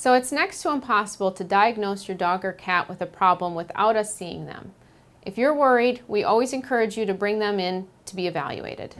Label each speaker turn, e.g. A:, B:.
A: So it's next to impossible to diagnose your dog or cat with a problem without us seeing them. If you're worried, we always encourage you to bring them in to be evaluated.